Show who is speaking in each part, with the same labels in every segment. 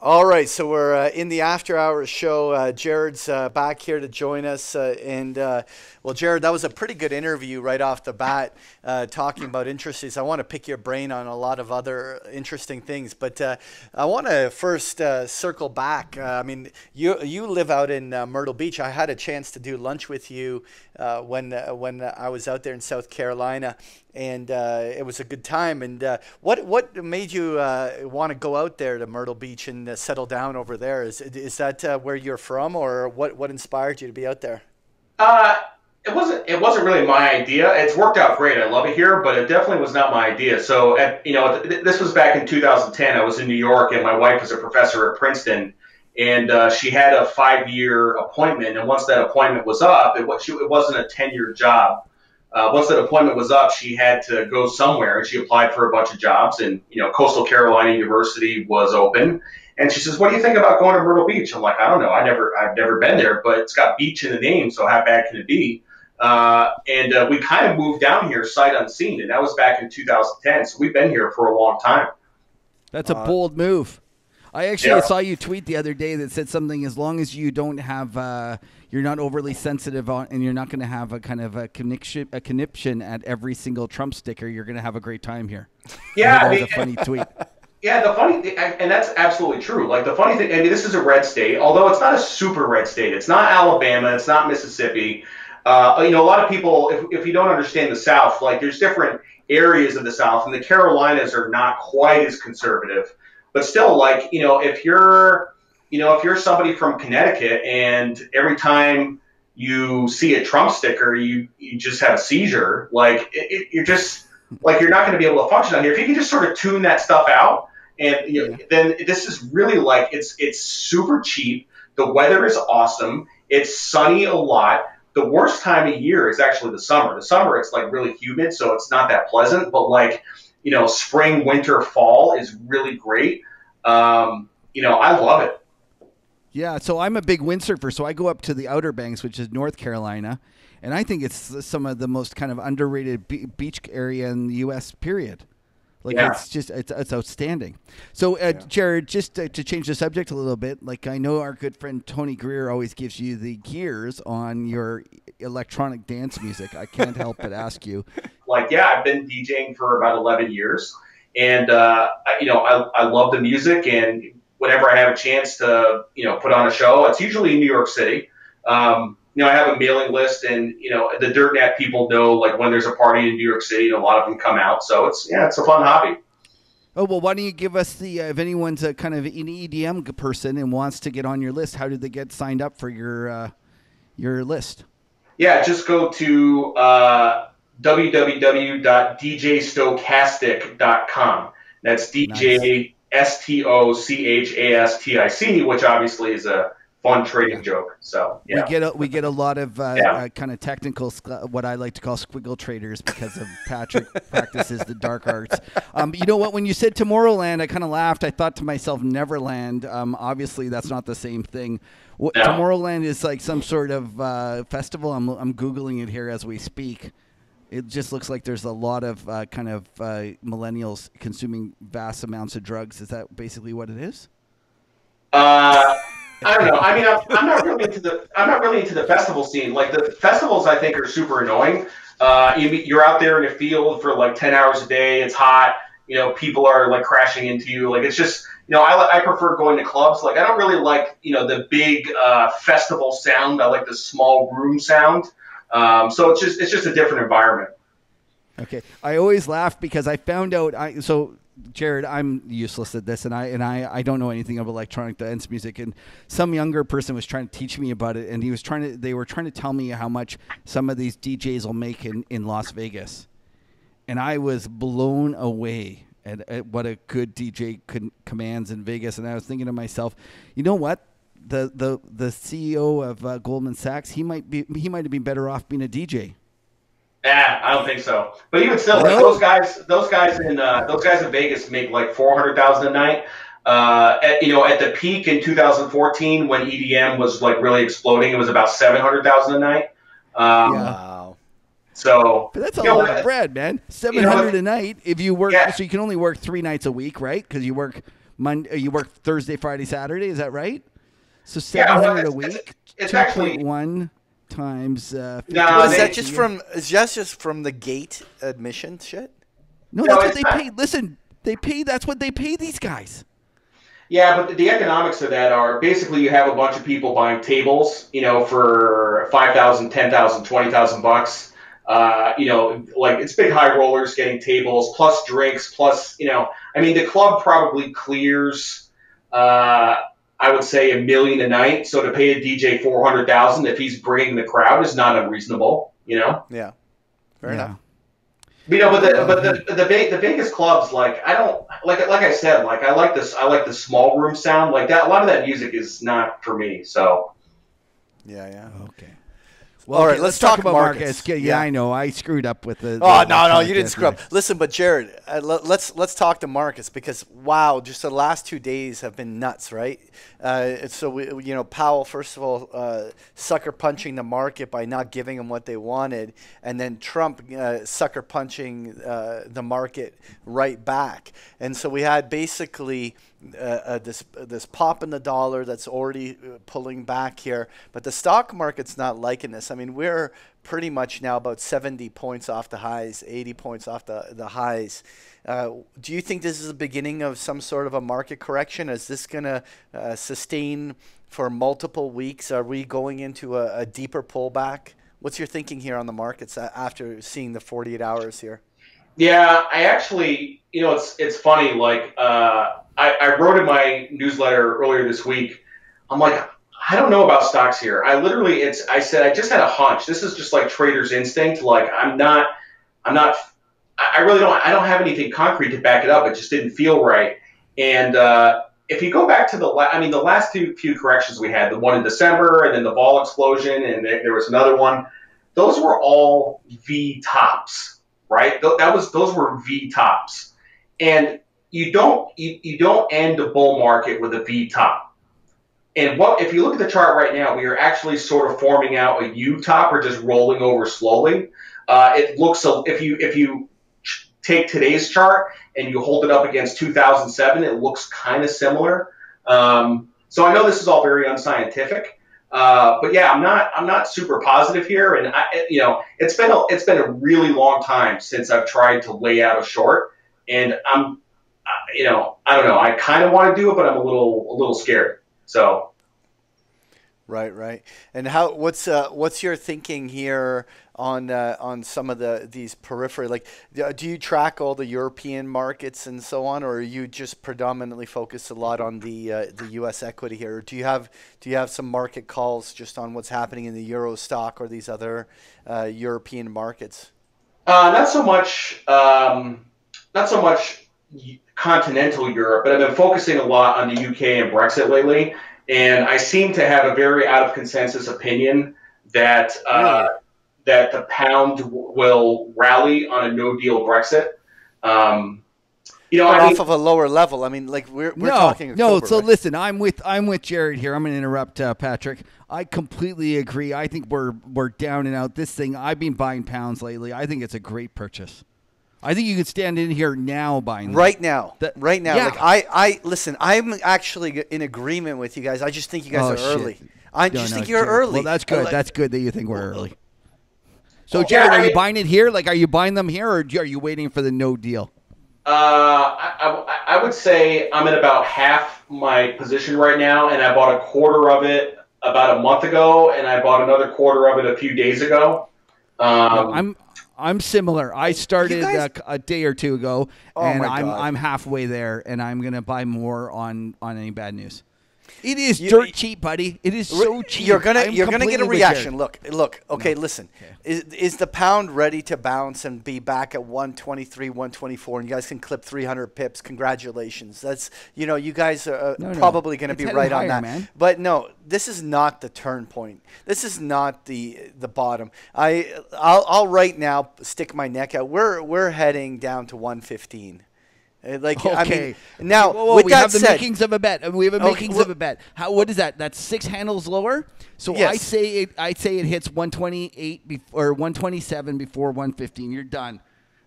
Speaker 1: All right, so we're uh, in the after hours show. Uh, Jared's uh, back here to join us, uh, and uh, well, Jared, that was a pretty good interview right off the bat, uh, talking about interests. I want to pick your brain on a lot of other interesting things, but I want to first circle back. I mean, you you live out in Myrtle Beach. I had a chance to do lunch with you when when I was out there in South Carolina, and it was a good time. And what what made you want to go out there to Myrtle Beach and uh, settle down over there. Is is that uh, where you're from, or what what inspired you to be out there?
Speaker 2: Uh, it wasn't it wasn't really my idea. It's worked out great. I love it here, but it definitely was not my idea. So, at, you know, th- this was back in 2010. I was in New York, and my wife was a professor at Princeton, and uh, she had a five year appointment. And once that appointment was up, it, was, it wasn't a 10 year job. Uh, once that appointment was up, she had to go somewhere, and she applied for a bunch of jobs. And you know, Coastal Carolina University was open, and she says, "What do you think about going to Myrtle Beach?" I'm like, "I don't know. I never, I've never been there, but it's got beach in the name, so how bad can it be?" Uh, and uh, we kind of moved down here sight unseen, and that was back in 2010. So we've been here for a long time.
Speaker 3: That's a uh, bold move. I actually yeah. saw you tweet the other day that said something. As long as you don't have, uh, you're not overly sensitive on, and you're not going to have a kind of a conniption, a conniption at every single Trump sticker. You're going to have a great time here.
Speaker 2: Yeah,
Speaker 3: that
Speaker 2: was
Speaker 3: a funny tweet.
Speaker 2: Yeah, the funny thing, and that's absolutely true. Like the funny thing, I mean, this is a red state, although it's not a super red state. It's not Alabama. It's not Mississippi. Uh, you know, a lot of people, if, if you don't understand the South, like there's different areas of the South, and the Carolinas are not quite as conservative. But still, like you know, if you're, you know, if you're somebody from Connecticut, and every time you see a Trump sticker, you you just have a seizure. Like it, it, you're just like you're not going to be able to function on here. If you can just sort of tune that stuff out, and you know, then this is really like it's it's super cheap. The weather is awesome. It's sunny a lot. The worst time of year is actually the summer. The summer it's like really humid, so it's not that pleasant. But like you know, spring, winter, fall is really great. Um, you know, I love it.
Speaker 3: Yeah, so I'm a big windsurfer, so I go up to the Outer Banks, which is North Carolina, and I think it's some of the most kind of underrated beach area in the U.S. Period. Like yeah. it's just it's, it's outstanding. So, uh, yeah. Jared, just to, to, change the subject a little bit, like I know our good friend Tony Greer always gives you the gears on your electronic dance music. I can't help but ask you.
Speaker 2: Like, yeah, I've been DJing for about eleven years, and uh, I, you know, I, I love the music, and whenever I have a chance to, you know, put on a show, it's usually in New York City. Um, you know, I have a mailing list, and you know, the Dirtnap people know like when there's a party in New York City, and a lot of them come out. So it's yeah, it's a fun hobby.
Speaker 3: Oh well, why don't you give us the uh, if anyone's a kind of an EDM person and wants to get on your list, how do they get signed up for your uh, your list?
Speaker 2: Yeah, just go to uh. That's DJ S T O C H A S T I C, which obviously is a fun trading joke. So yeah.
Speaker 3: we get a, we get a lot of uh, yeah. uh, kind of technical, what I like to call squiggle traders because of Patrick practices the dark arts. Um, you know what? When you said Tomorrowland, I kind of laughed. I thought to myself, Neverland. Um, obviously, that's not the same thing. What, no. Tomorrowland is like some sort of uh, festival. I'm I'm googling it here as we speak. It just looks like there's a lot of uh, kind of uh, millennials consuming vast amounts of drugs. Is that basically what it is?
Speaker 2: Uh, I don't know. I mean, I'm, I'm, not really into the I'm not really into the festival scene. Like the festivals, I think are super annoying. Uh, you, you're out there in a field for like 10 hours a day. It's hot. You know, people are like crashing into you. Like it's just you know, I, I prefer going to clubs. Like I don't really like you know the big uh, festival sound. I like the small room sound. Um, so it's just it's just a different environment.
Speaker 3: Okay, I always laugh because I found out. I so Jared, I'm useless at this, and I and I, I don't know anything of electronic dance music. And some younger person was trying to teach me about it, and he was trying to. They were trying to tell me how much some of these DJs will make in in Las Vegas, and I was blown away at, at what a good DJ commands in Vegas. And I was thinking to myself, you know what? The the the CEO of uh, Goldman Sachs, he might be he might have been better off being a DJ.
Speaker 2: Yeah, I don't think so. But even still, like those guys, those guys in uh, those guys in Vegas make like four hundred thousand a night. Uh, at, you know, at the peak in 2014 when EDM was like really exploding, it was about seven hundred thousand a night. Um, wow. So,
Speaker 3: but that's a lot know, of bread, man. Seven hundred you know, a night if you work. Yeah. So you can only work three nights a week, right? Because you work Monday. You work Thursday, Friday, Saturday. Is that right? So
Speaker 2: Yeah, well,
Speaker 3: a
Speaker 2: it's- it's-
Speaker 3: week.
Speaker 2: it's actually-
Speaker 3: point one times. Uh,
Speaker 2: No,
Speaker 1: is that just from is that just from the gate admission shit?
Speaker 3: no,
Speaker 2: No,
Speaker 3: that's what they
Speaker 2: not.
Speaker 3: pay. Listen, they pay. That's what they pay these guys.
Speaker 2: Yeah, but the economics of that are basically you have a bunch of people buying tables, you know, for 5,000, 10,000, 20,000 bucks. Uh, you know, like it's big high rollers getting tables plus drinks plus, you know, I mean, the club probably clears, uh, I would say a million a night. So to pay a DJ 400,000 if he's bringing the crowd is not unreasonable, you know?
Speaker 1: Yeah, fair
Speaker 3: Yeah.
Speaker 1: enough.
Speaker 2: You know, but the but the the, the Vegas clubs, like I don't like like I said, like I like this I like the small room sound, like that. A lot of that music is not for me. So
Speaker 1: Yeah, yeah.
Speaker 3: Okay.
Speaker 1: All right,
Speaker 3: okay,
Speaker 1: let's talk
Speaker 3: about
Speaker 1: markets.
Speaker 3: markets. Yeah,
Speaker 1: Yeah.
Speaker 3: I know. I screwed up with the.
Speaker 1: Oh
Speaker 3: the
Speaker 1: no, no, you didn't screw up. Listen, but Jared, uh, let, let's let's talk to Marcus because wow, just the last two days have been nuts, right? Uh, so we, you know, Powell first of all uh, sucker punching the market by not giving them what they wanted, and then Trump uh, sucker punching uh, the market right back, and so we had basically. Uh, uh, this uh, this pop in the dollar that's already uh, pulling back here, but the stock market's not liking this. I mean, we're pretty much now about 70 points off the highs, 80 points off the the highs. Uh, do you think this is the beginning of some sort of a market correction? Is this going to uh, sustain for multiple weeks? Are we going into a, a deeper pullback? What's your thinking here on the markets after seeing the 48 hours here?
Speaker 2: Yeah, I actually, you know, it's it's funny. Like uh, I, I wrote in my newsletter earlier this week. I'm like, I don't know about stocks here. I literally, it's I said I just had a hunch. This is just like trader's instinct. Like I'm not, I'm not. I really don't. I don't have anything concrete to back it up. It just didn't feel right. And uh, if you go back to the, la- I mean, the last two few corrections we had, the one in December, and then the vol explosion, and there was another one. Those were all V tops, right? Th- that was those were V tops, and you don't you, you don't end a bull market with a V top. And what if you look at the chart right now, we are actually sort of forming out a U top or just rolling over slowly. Uh, it looks if you if you take today's chart and you hold it up against 2007, it looks kind of similar. Um, so I know this is all very unscientific, uh, but yeah, I'm not I'm not super positive here, and I, you know it's been a, it's been a really long time since I've tried to lay out a short, and I'm you know I don't know. I kind of want to do it, but I'm a little a little scared. So
Speaker 1: Right, right. And how? What's uh, what's your thinking here on uh, on some of the these periphery? Like, do you track all the European markets and so on, or are you just predominantly focused a lot on the uh, the U.S. equity here? Or do you have do you have some market calls just on what's happening in the euro stock or these other uh, European markets?
Speaker 2: Uh, not so much, um, not so much continental Europe, but I've been focusing a lot on the UK and Brexit lately, and I seem to have a very out of consensus opinion that uh,
Speaker 1: Really?
Speaker 2: that the pound w- will rally on a no deal Brexit. Um, you know,
Speaker 1: But
Speaker 2: I mean,
Speaker 1: off of a lower level. I mean, like we're we're
Speaker 3: no,
Speaker 1: talking.
Speaker 3: no.
Speaker 1: October,
Speaker 3: So
Speaker 1: right?
Speaker 3: listen, I'm with I'm with Jared here. I'm going to interrupt uh, Patrick. I completely agree. I think we're we're down and out. This thing, I've been buying pounds lately. I think it's a great purchase. I think you could stand in here now buying them.
Speaker 1: Right now,
Speaker 3: That-
Speaker 1: right now,
Speaker 3: yeah.
Speaker 1: like I, I listen. I'm actually in agreement with you guys. I just think you guys
Speaker 3: Oh,
Speaker 1: are
Speaker 3: shit.
Speaker 1: early. I
Speaker 3: No,
Speaker 1: just
Speaker 3: no,
Speaker 1: think you're
Speaker 3: Jared.
Speaker 1: early.
Speaker 3: Well, that's good.
Speaker 1: like-
Speaker 3: that's good that you think we're early. So,
Speaker 2: Yeah,
Speaker 3: Jared,
Speaker 2: I
Speaker 3: are you buying it here? Like, are you buying them here, or are you waiting for the no deal?
Speaker 2: Uh, I, I, I would say I'm at about half my position right now, and I bought a quarter of it about a month ago, and I bought another quarter of it a few days ago. Um,
Speaker 3: I'm I'm similar. I started
Speaker 1: guys-
Speaker 3: uh, a day or two ago,
Speaker 1: Oh
Speaker 3: and I'm I'm halfway there, and I'm gonna buy more on on any bad news. It is
Speaker 1: You-
Speaker 3: dirt cheap, buddy. It is so cheap.
Speaker 1: You're gonna
Speaker 3: I'm
Speaker 1: you're gonna get a reaction. Look, look. Okay, listen. Is is the pound ready to bounce and be back at 123, 124, and you guys can clip 300 pips? Congratulations. That's you know you guys are uh,
Speaker 3: No, no.
Speaker 1: probably going to be right on that.
Speaker 3: man.
Speaker 1: But no, this is not the turn point. This is not the the bottom. I I'll, I'll right now stick my neck out. We're we're heading down to 115. Uh, Like I
Speaker 3: Okay.
Speaker 1: mean, now
Speaker 3: Whoa, whoa,
Speaker 1: with
Speaker 3: we
Speaker 1: that
Speaker 3: have the
Speaker 1: said,
Speaker 3: makings of a bet. We have a
Speaker 1: Okay,
Speaker 3: makings of a bet. How? What is that? That's six handles lower. So I say it. I say it hits 128 before or 127 before 115. You're done.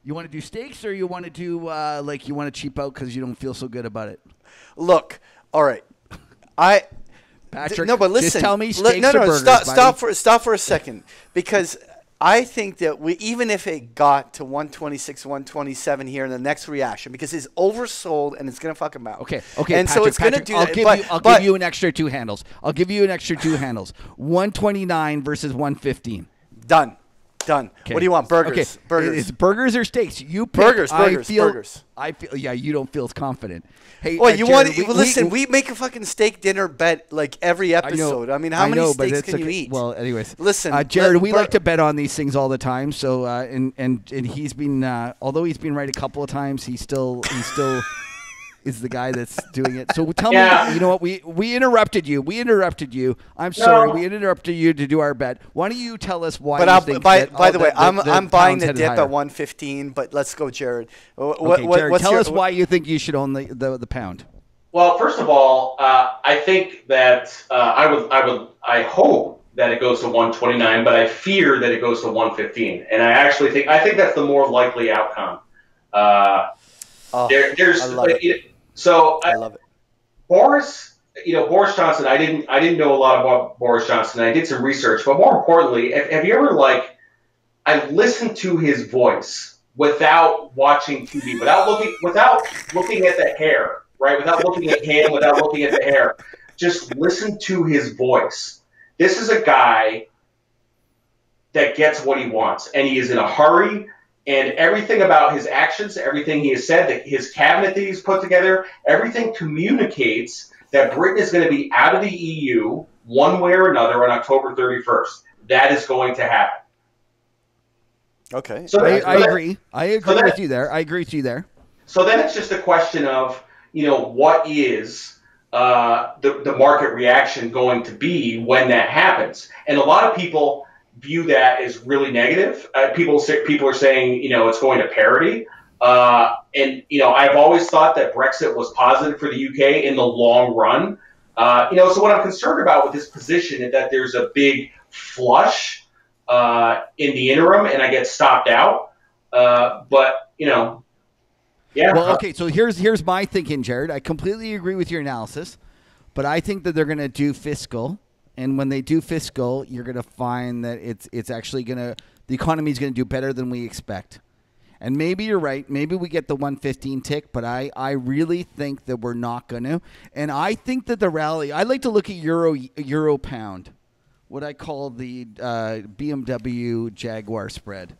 Speaker 3: You want to do stakes or you want to do uh, like you want to cheap out because you don't feel so good about it?
Speaker 1: Look, all right, I.
Speaker 3: Patrick,
Speaker 1: no, but listen.
Speaker 3: tell me
Speaker 1: li- no, no,
Speaker 3: burgers,
Speaker 1: stop,
Speaker 3: buddy.
Speaker 1: stop for stop for a second because I think that we even if it got to 126, 127 here in the next reaction because it's oversold and it's gonna fucking out.
Speaker 3: Okay, okay,
Speaker 1: and
Speaker 3: Patrick,
Speaker 1: so it's gonna do
Speaker 3: I'll
Speaker 1: that.
Speaker 3: give
Speaker 1: but,
Speaker 3: you, I'll
Speaker 1: but,
Speaker 3: give you an extra two handles. I'll give you an extra two handles. One twenty nine versus one fifteen.
Speaker 1: Done. What do you want? Burgers,
Speaker 3: Okay,
Speaker 1: burgers.
Speaker 3: It's burgers or steaks. You pick.
Speaker 1: Burgers,
Speaker 3: I feel,
Speaker 1: burgers.
Speaker 3: I feel. Yeah, you don't feel as confident. Hey,
Speaker 1: Well,
Speaker 3: uh,
Speaker 1: you
Speaker 3: Jared,
Speaker 1: want
Speaker 3: we-
Speaker 1: well, listen?
Speaker 3: we,
Speaker 1: We, make a fucking steak dinner bet like every
Speaker 3: I know,
Speaker 1: episode. I, mean, how
Speaker 3: I
Speaker 1: many
Speaker 3: know,
Speaker 1: steaks can you eat?
Speaker 3: Well, anyways,
Speaker 1: Listen,
Speaker 3: uh, Jared,
Speaker 1: let-
Speaker 3: we
Speaker 1: bur-
Speaker 3: like to bet on these things all the time. So, uh, and and and he's been, uh, although he's been right a couple of times, he still he still is the guy that's doing it. So tell
Speaker 2: Yeah.
Speaker 3: me, you know what? We we interrupted you. We interrupted you. I'm sorry.
Speaker 2: No.
Speaker 3: We interrupted you to do our bet. Why don't you tell us why?
Speaker 1: But
Speaker 3: you
Speaker 1: I'm,
Speaker 3: think
Speaker 1: by
Speaker 3: that
Speaker 1: by
Speaker 3: all
Speaker 1: the way, I'm I'm buying the dip
Speaker 3: higher?
Speaker 1: at 115. But let's go, Jared. What,
Speaker 3: Okay,
Speaker 1: what,
Speaker 3: Jared,
Speaker 1: what's
Speaker 3: tell
Speaker 1: your,
Speaker 3: us why you think you should own the the, the pound.
Speaker 2: Well, first of all, uh, I think that uh, I would, I would, I hope that it goes to 129, but I fear that it goes to 115, and I actually think I think that's the more likely outcome. Uh,
Speaker 1: Oh,
Speaker 2: there, there's
Speaker 1: I love it.
Speaker 2: So
Speaker 1: I
Speaker 2: I,
Speaker 1: love it.
Speaker 2: Boris, you know Boris Johnson. I didn't I didn't know a lot about Boris Johnson. I did some research, but more importantly, have, have you ever like I listened to his voice without watching TV, without looking without looking at the hair, right? Without looking at him, without looking at the hair. Just listen to his voice. This is a guy that gets what he wants, and he is in a hurry. And everything about his actions, everything he has said, that his cabinet that he's put together, everything communicates that Britain is going to be out of the EU one way or another on October 31st. That is going to happen.
Speaker 1: Okay.
Speaker 2: So
Speaker 3: I,
Speaker 2: that-
Speaker 3: I
Speaker 2: that-
Speaker 3: agree. I agree
Speaker 2: that-
Speaker 3: with you there. I agree with you there.
Speaker 2: So then it's just a question of, you know, what is uh, the, the market reaction going to be when that happens? And a lot of people view that as really negative. Uh, people say, people are saying, you know, it's going to parity. Uh, and you know, I've always thought that Brexit was positive for the UK in the long run. Uh, you know, so what I'm concerned about with this position is that there's a big flush uh, in the interim, and I get stopped out. Uh, but you know, yeah.
Speaker 3: Well, okay, so here's here's my thinking, Jared. I completely agree with your analysis, but I think that they're going to do fiscal, and when they do fiscal, you're going to find that it's it's actually going to the economy is going to do better than we expect. And maybe you're right. Maybe we get the 115 tick, but I, I really think that we're not going to. And I think that the rally. I like to look at euro euro pound, what I call the uh, BMW Jaguar spread.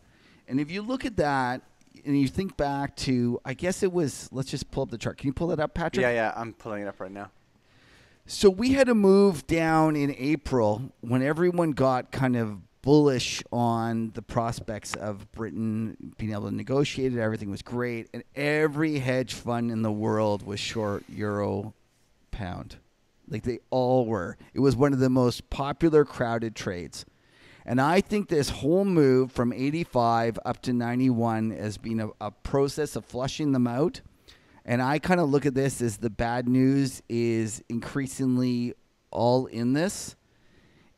Speaker 3: And if you look at that and you think back to, I guess it was. Let's just pull up the chart. Can you pull that up, Patrick?
Speaker 1: Yeah, yeah. I'm pulling it up right now.
Speaker 3: So we had to move down in April when everyone got kind of bullish on the prospects of Britain being able to negotiate it. Everything was great, and every hedge fund in the world was short euro pound. Like they all were. It was one of the most popular crowded trades. And I think this whole move from 85 up to 91 has been a, a process of flushing them out. And I kind of look at this as the bad news is increasingly all in this.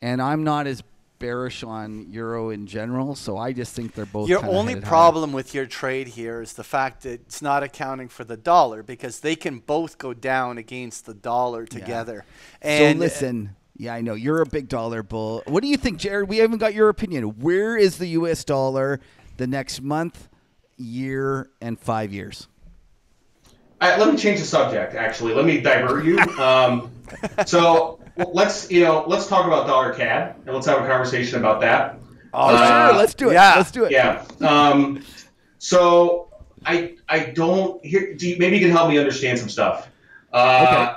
Speaker 3: And I'm not as bearish on euro in general, so I just think they're both
Speaker 1: Your only problem with your trade here is the fact that it's not accounting for the dollar because they can both go down against the dollar together. And
Speaker 3: so listen, yeah, I know you're a big dollar bull. What do you think, Jared? We haven't got your opinion. Where is the U.S. dollar the next month, year, and five years?
Speaker 2: Uh, let me change the subject. Actually, let me divert you. Um, so let's you know let's talk about dollar CAD and let's have a conversation about that.
Speaker 3: Oh,
Speaker 2: Uh,
Speaker 3: sure, let's do it.
Speaker 1: yeah.
Speaker 3: Let's do it.
Speaker 2: Yeah. Um, so I I don't here. Do you, maybe you can help me understand some stuff. Uh,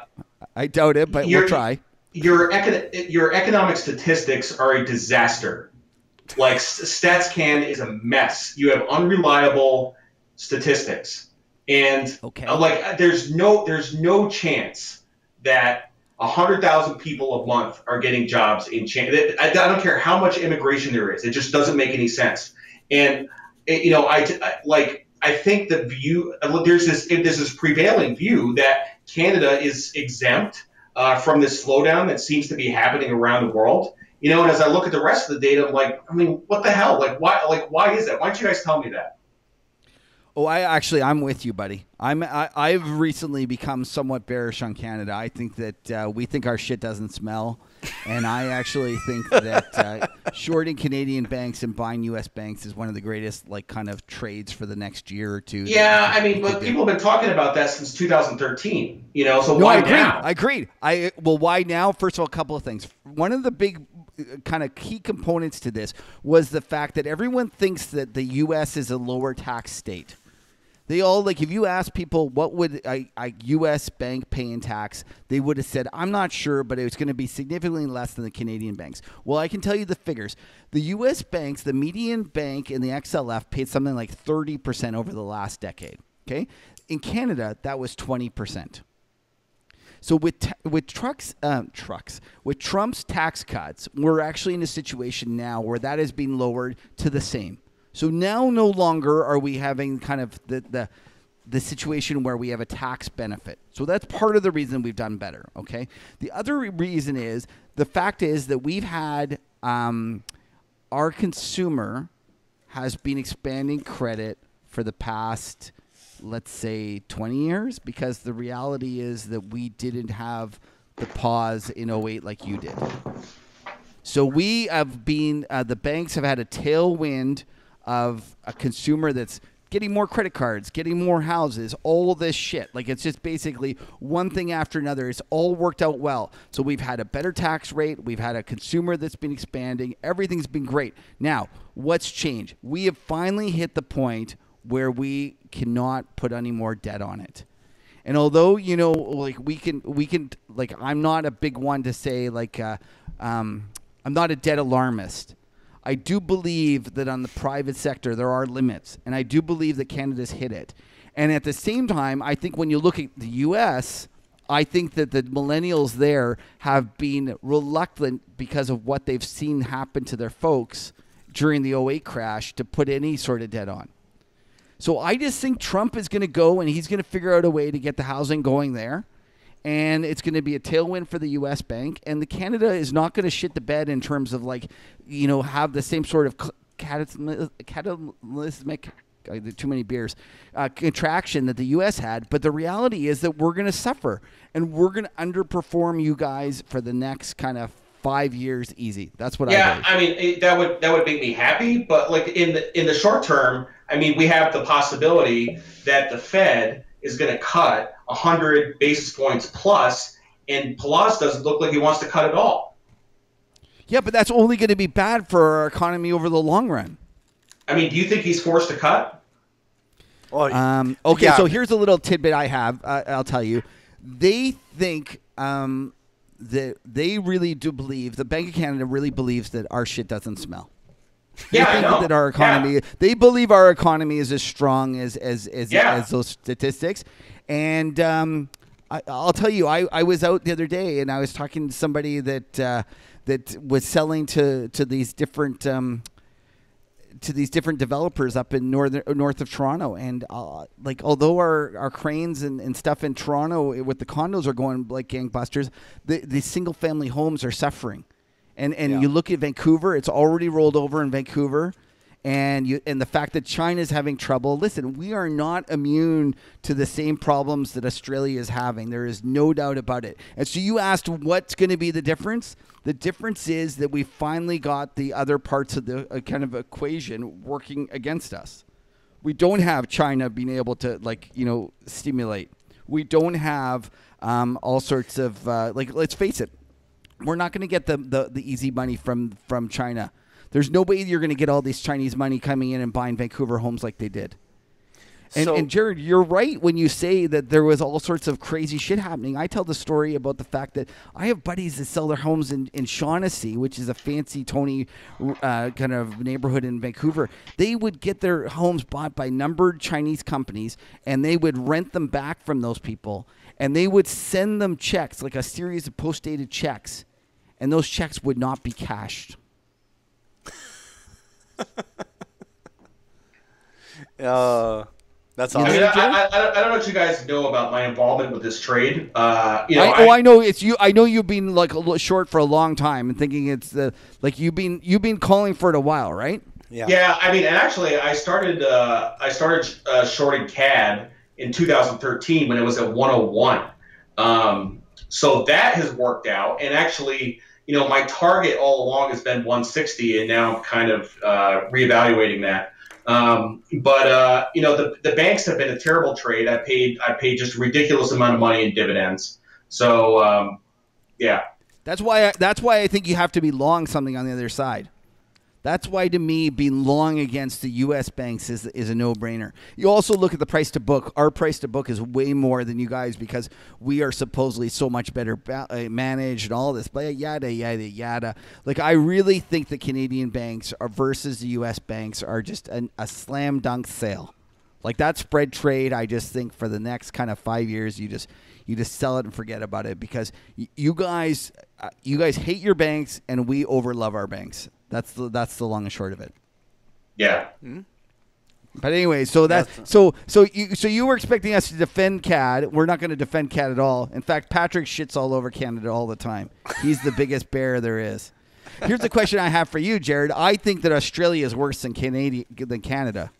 Speaker 3: I doubt it, but
Speaker 2: You're-
Speaker 3: we'll try.
Speaker 2: Your econ- your economic statistics are a disaster. Like S- StatsCan is a mess. You have unreliable statistics, and
Speaker 3: Okay.
Speaker 2: uh, like there's no there's no chance that hundred thousand people a month are getting jobs in China. I, I don't care how much immigration there is; it just doesn't make any sense. And it- you know, I, I like I think the view uh, there's this there's this prevailing view that Canada is exempt uh, from this slowdown that seems to be happening around the world. You know, and as I look at the rest of the data, I'm like, I mean, what the hell? Like, why? Like, why is that? Why don't you guys tell me that?
Speaker 3: Oh, I actually, I'm with you, buddy. I'm I, I've recently become somewhat bearish on Canada. I think that uh, we think our shit doesn't smell, and I actually think that uh, shorting Canadian banks and buying U.S. banks is one of the greatest like kind of trades for the next year or two.
Speaker 2: Yeah, I mean, but people have been talking about that since 2013. You know, so
Speaker 3: No,
Speaker 2: why
Speaker 3: I agreed.
Speaker 2: now?
Speaker 3: I agreed. I well, why now? First of all, a couple of things. One of the big kind of key components to this was the fact that everyone thinks that the U.S. is a lower tax state. They all like if you ask people what would a, a U.S. bank pay in tax, they would have said, "I'm not sure, but it's going to be significantly less than the Canadian banks." Well, I can tell you the figures. The U.S. banks, the median bank in the XLF, paid something like 30 percent over the last decade. Okay, in Canada, that was 20 percent. So with ta- with trucks, um, trucks with Trump's tax cuts, we're actually in a situation now where that is being lowered to the same. So now no longer are we having kind of the the the situation where we have a tax benefit. So that's part of the reason we've done better. Okay. The other reason is the fact is that we've had um, our consumer has been expanding credit for the past let's say 20 years because the reality is that we didn't have the pause in 08 like you did. So we have been uh, the banks have had a tailwind of a consumer that's getting more credit cards, getting more houses, all this shit. Like it's just basically one thing after another. It's all worked out well. So we've had a better tax rate, we've had a consumer that's been expanding, everything's been great. Now, what's changed? We have finally hit the point where we cannot put any more debt on it. And although you know, like we can, we can, like I'm not a big one to say like, uh, um, I'm not a debt alarmist. I do believe that on the private sector there are limits, and I do believe that Canada's hit it. And at the same time, I think when you look at the U.S., I think that the millennials there have been reluctant because of what they've seen happen to their folks during the 08 crash to put any sort of debt on. So I just think Trump is going to go and he's going to figure out a way to get the housing going there. And it's going to be a tailwind for the U.S. bank. And the Canada is not going to shit the bed in terms of like, you know, have the same sort of catalytic, too many beers, uh, contraction that the U.S. had. But the reality is that we're going to suffer and we're going to underperform you guys for the next kind of five years easy. That's what I
Speaker 2: Yeah. I mean it, that would that would make me happy, but like in the in the short term, I mean we have the possibility that the Fed is going to cut 100 basis points plus, and Poloz doesn't look like he wants to cut at all.
Speaker 3: Yeah, but that's only going to be bad for our economy over the long run.
Speaker 2: I mean, do you think he's forced to cut?
Speaker 3: Um, okay,
Speaker 1: Yeah.
Speaker 3: so here's a little tidbit I have. Uh, I'll tell you. They think um, that they really do believe the Bank of Canada really believes that our shit doesn't smell. They
Speaker 2: Yeah,
Speaker 3: think that our economy.
Speaker 2: Yeah.
Speaker 3: They believe our economy is as strong as as as,
Speaker 2: Yeah.
Speaker 3: as those statistics, and um, I, I'll tell you, I, I was out the other day and I was talking to somebody that uh, that was selling to to these different. Um, to these different developers up in northern north of Toronto, and uh, like although our, our cranes and, and stuff in Toronto with the condos are going like gangbusters, the the single family homes are suffering, and and
Speaker 1: Yeah.
Speaker 3: you look at Vancouver, it's already rolled over in Vancouver, and you and the fact that China is having trouble. Listen, we are not immune to the same problems that Australia is having. There is no doubt about it. And so you asked what's going to be the difference. The difference is that we finally got the other parts of the uh, kind of equation working against us. We don't have China being able to like you know stimulate. We don't have um, all sorts of uh, like. Let's face it, we're not going to get the, the the easy money from from China. There's no way you're going to get all this Chinese money coming in and buying Vancouver homes like they did. And,
Speaker 1: So-
Speaker 3: and Jared, you're right when you say that there was all sorts of crazy shit happening. I tell the story about the fact that I have buddies that sell their homes in, in Shaughnessy, which is a fancy Tony uh, kind of neighborhood in Vancouver. They would get their homes bought by numbered Chinese companies and they would rent them back from those people and they would send them checks, like a series of post dated checks, and those checks would not be cashed.
Speaker 1: Uh, that's
Speaker 3: You
Speaker 2: I mean, I, I, I, don't, know what you guys know about my involvement with this trade. Uh, you know,
Speaker 3: I, oh, I know it's you. I know you've been like a little short for a long time and thinking it's the like you've been you've been calling for it a while, right?
Speaker 2: Yeah. Yeah, I mean, and actually, I started uh, I started uh, shorting CAD in 2013 when it was at 101. Um, so that has worked out, and actually, you know, my target all along has been 160, and now I'm kind of uh, reevaluating that. Um, but uh, you know, the, the banks have been a terrible trade. I paid I paid just a ridiculous amount of money in dividends. So um, yeah,
Speaker 3: that's why I, that's why I think you have to be long something on the other side. That's why, to me, being long against the U.S. banks is, is a no brainer. You also look at the price to book. Our price to book is way more than you guys because we are supposedly so much better uh, managed and all this, but yada, yada, yada. Like, I really think the Canadian banks are versus the U.S. banks are just an, a slam dunk sale. Like, that spread trade, I just think for the next kind of five years, you just you just sell it and forget about it because you guys uh, you guys hate your banks and we overlove our banks that's the that's the long and short of it.
Speaker 2: Yeah. Mm-hmm.
Speaker 3: But anyway, so that so so you so you were expecting us to defend CAD. We're not going to defend CAD at all. In fact, Patrick shits all over Canada all the time. He's the biggest bear there is. Here's the question I have for you, Jared. I think that Australia is worse than Canada than Canada.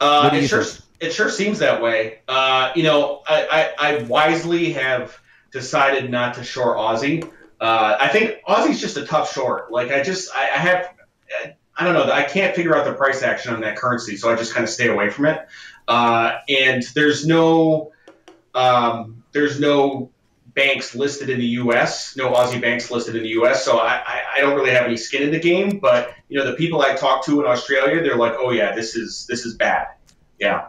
Speaker 2: Uh, it sure it sure seems that way. Uh, you know, I, I, I wisely have decided not to shore Aussie. Uh, I think Aussie's just a tough short. Like I just I, I have I don't know I can't figure out the price action on that currency, so I just kind of stay away from it. Uh, and there's no um, there's no banks listed in the U.S. No Aussie banks listed in the U.S. So I, I, I don't really have any skin in the game. But you know the people I talk to in Australia, they're like, oh yeah, this is this is bad. Yeah.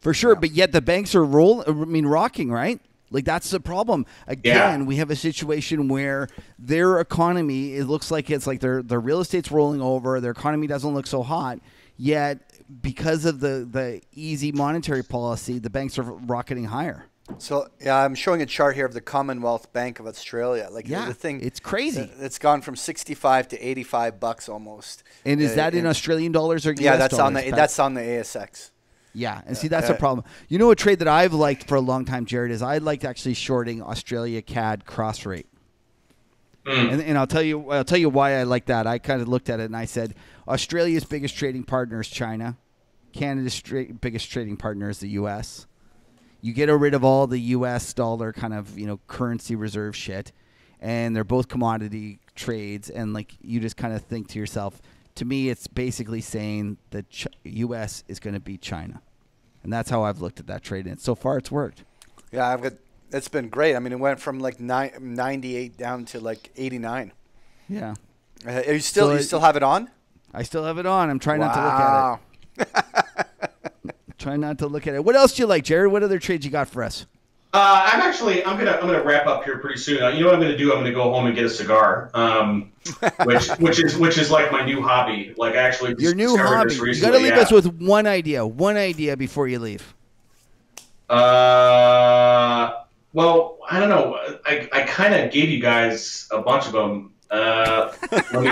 Speaker 3: For sure, but yet the banks are roll. I mean, rocking, right? Like that's the problem. Again, yeah. we have a situation where their economy it looks like it's like their their real estate's rolling over, their economy doesn't look so hot, yet because of the the easy monetary policy, the banks are rocketing higher.
Speaker 1: So yeah, I'm showing a chart here of the Commonwealth Bank of Australia. Like
Speaker 3: yeah,
Speaker 1: the thing,
Speaker 3: it's crazy.
Speaker 1: It's gone from 65 to 85 bucks almost.
Speaker 3: And is uh, that in Australian dollars or US
Speaker 1: yeah? That's
Speaker 3: dollars?
Speaker 1: on the that's on the ASX.
Speaker 3: Yeah, and see that's the problem. You know, a trade that I've liked for a long time, Jared, is I liked actually shorting Australia CAD cross rate. Mm. And, and, I'll tell you, I'll tell you why I like that. I kind of looked at it and I said, Australia's biggest trading partner is China. Canada's tra- biggest trading partner is the U.S. You get rid of all the U.S. dollar kind of you know currency reserve shit, and they're both commodity trades, and like you just kind of think to yourself, to me, it's basically saying the Ch- U.S. is going to beat China, and that's how I've looked at that trade. And so far, it's worked.
Speaker 1: Yeah, I've got. It's been great. I mean, it went from like 98 down to like 89.
Speaker 3: Yeah.
Speaker 1: Uh, you still so you still have it on?
Speaker 3: I still have it on. I'm trying wow. not to look at it. Try not to look at it. What else do you like, Jared? What other trades you got for us?
Speaker 2: Uh, I'm actually I'm gonna I'm gonna wrap up here pretty soon. Uh, you know what I'm gonna do? I'm gonna go home and get a cigar, um, which which is which is like my new hobby. Like actually,
Speaker 3: your new hobby. You gotta leave yeah. us with one idea. One idea before you leave.
Speaker 2: Uh, well, I don't know. I I kind of gave you guys a bunch of them. Uh, me...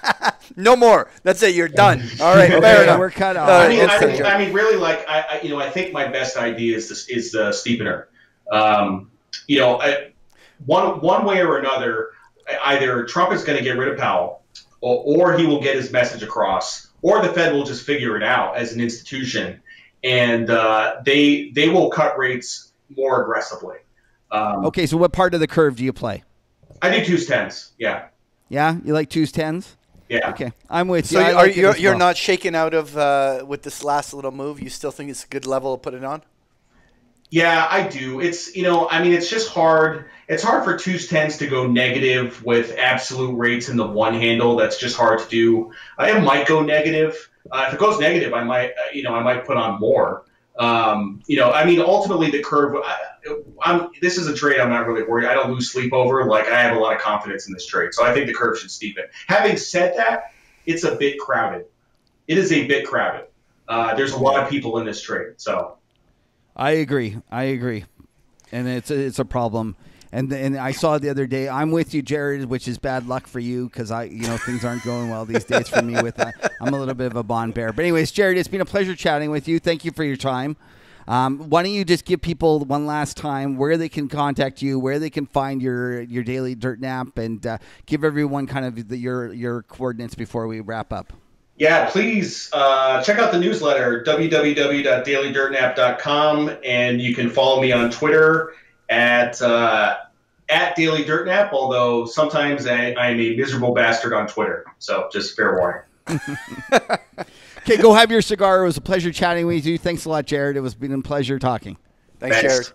Speaker 1: no more. That's it. You're done. All right, fair enough.
Speaker 3: We're cut off.
Speaker 2: I mean, I, mean, I mean, really, like I, I, you know, I think my best idea is this, is the steepener. Um, you know, I, one one way or another, either Trump is going to get rid of Powell, or, or he will get his message across, or the Fed will just figure it out as an institution, and uh, they they will cut rates more aggressively.
Speaker 3: Um, okay, so what part of the curve do you play?
Speaker 2: I do twos tens. Yeah.
Speaker 3: Yeah, you like twos tens.
Speaker 2: Yeah.
Speaker 3: Okay, I'm with
Speaker 1: you.
Speaker 3: So
Speaker 1: are like you you're not shaken out of uh, with this last little move? You still think it's a good level to put it on?
Speaker 2: Yeah, I do. It's you know, I mean, it's just hard. It's hard for twos tens to go negative with absolute rates in the one handle. That's just hard to do. I might go negative. Uh, if it goes negative, I might uh, you know I might put on more. Um, you know, I mean, ultimately the curve. I, this is a trade I'm not really worried. I don't lose sleep over. Like I have a lot of confidence in this trade, so I think the curve should steepen. Having said that, it's a bit crowded. It is a bit crowded. Uh, there's a lot of people in this trade, so.
Speaker 3: I agree. I agree, and it's a, it's a problem. And and I saw the other day. I'm with you, Jared, which is bad luck for you because I you know things aren't going well these days for me. With that, I'm a little bit of a bond bear. But anyways, Jared, it's been a pleasure chatting with you. Thank you for your time. Um, why don't you just give people one last time where they can contact you, where they can find your your daily dirt nap, and uh, give everyone kind of the, your your coordinates before we wrap up.
Speaker 2: Yeah, please uh, check out the newsletter, www.dailydirtnap.com, and you can follow me on Twitter at uh, at Daily Dirt Nap, although sometimes I, I'm a miserable bastard on Twitter. So just fair warning.
Speaker 3: Okay, go have your cigar. It was a pleasure chatting with you. Thanks a lot, Jared. It was been a pleasure talking.
Speaker 1: Thanks,
Speaker 2: Thanks.
Speaker 1: Jared.